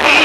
be